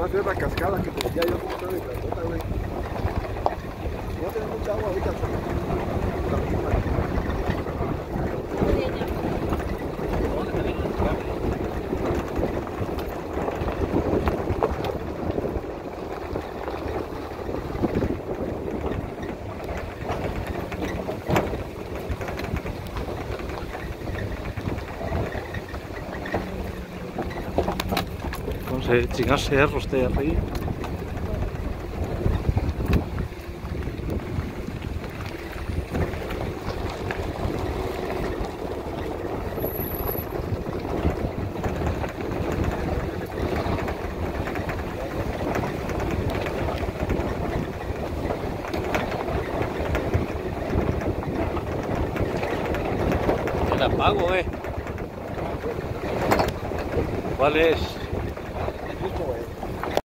va a ser la cascada que te decía yo como de grandota, güey. No tener mucha agua ahorita. La Entonces, chingar cerros de arriba. El apago, eh. ¿Cuál es?